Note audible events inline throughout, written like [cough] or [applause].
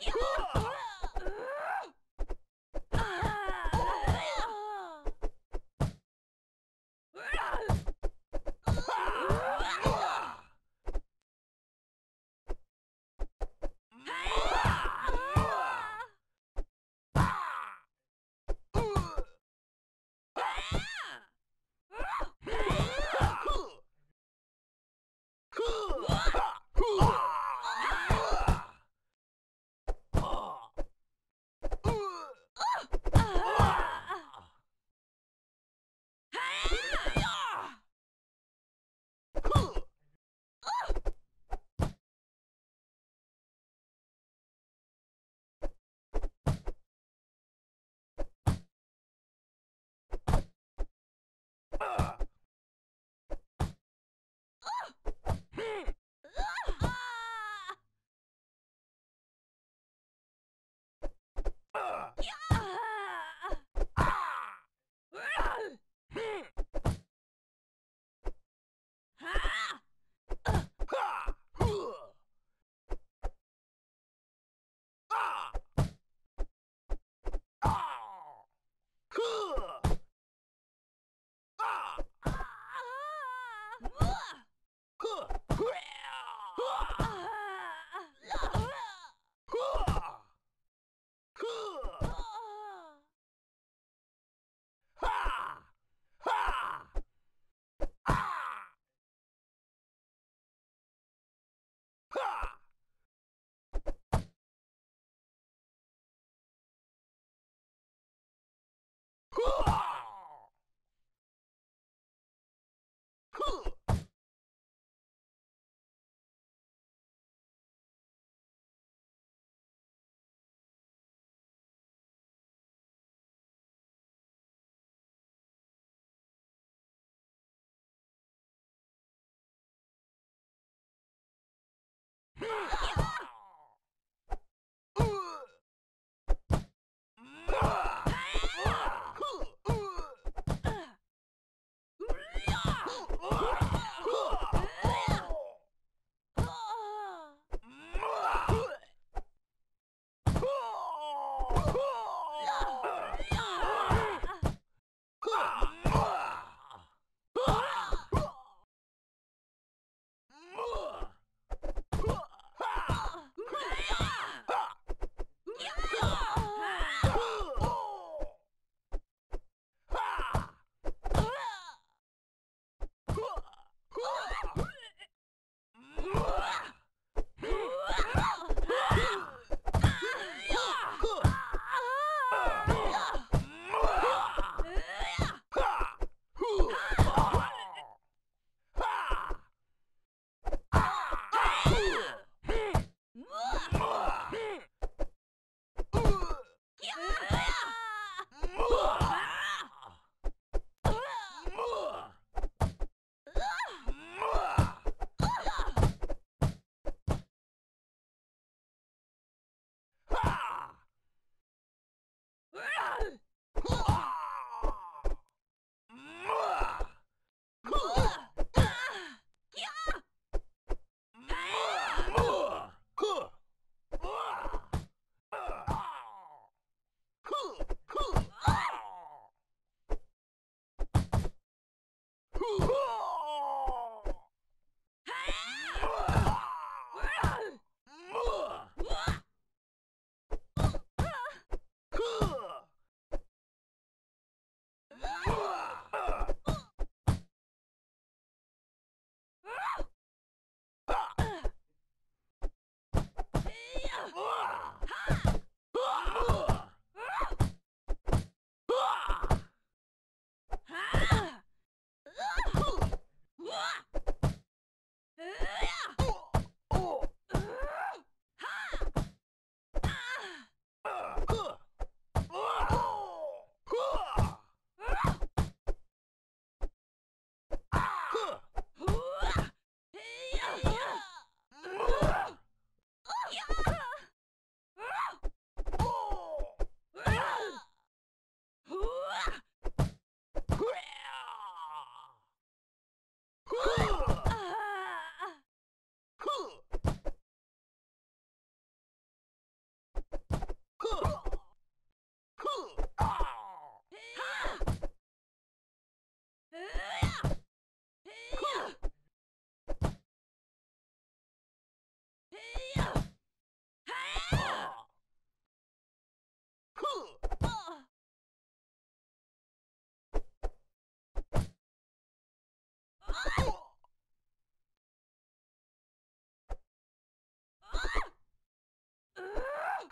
や [laughs] っ Ha! Ha ha ha!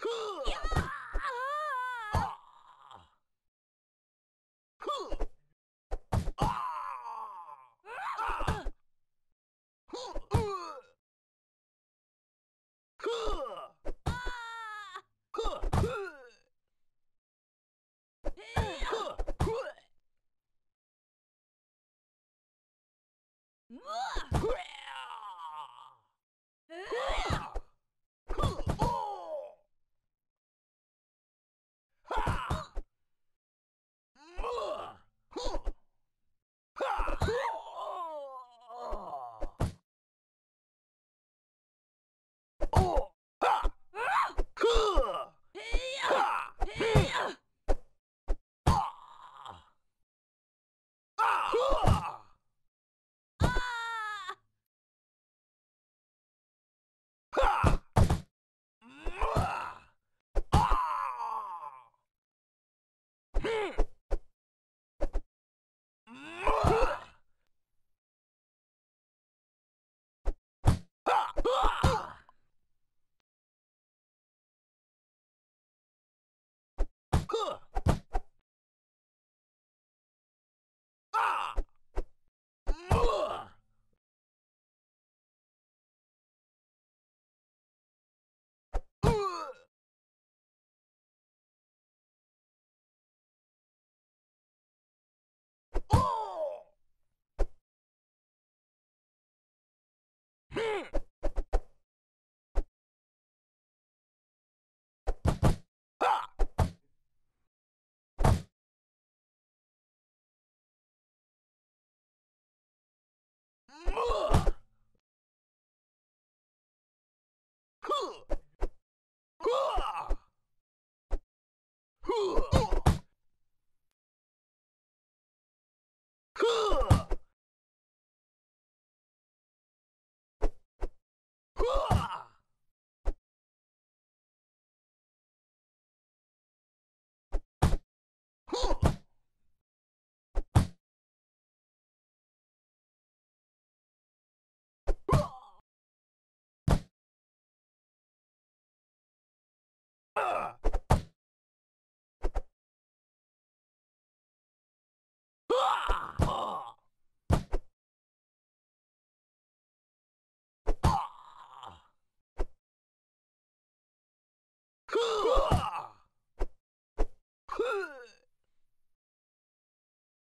cool. Ah! Hmm.